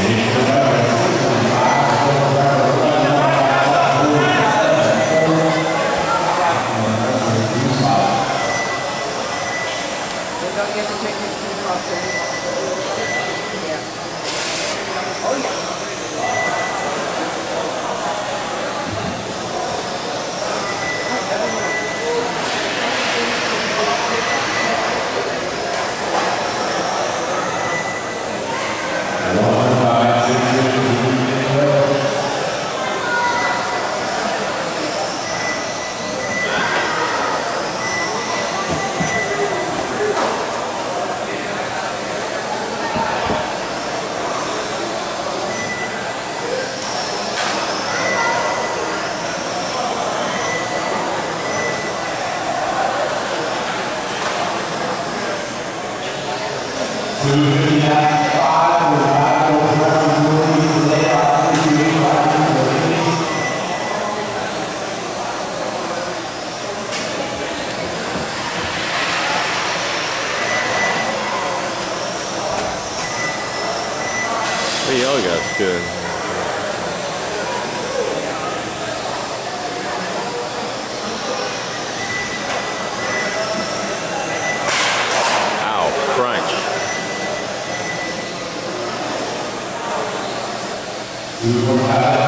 Amen. Ojalá.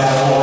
Yeah.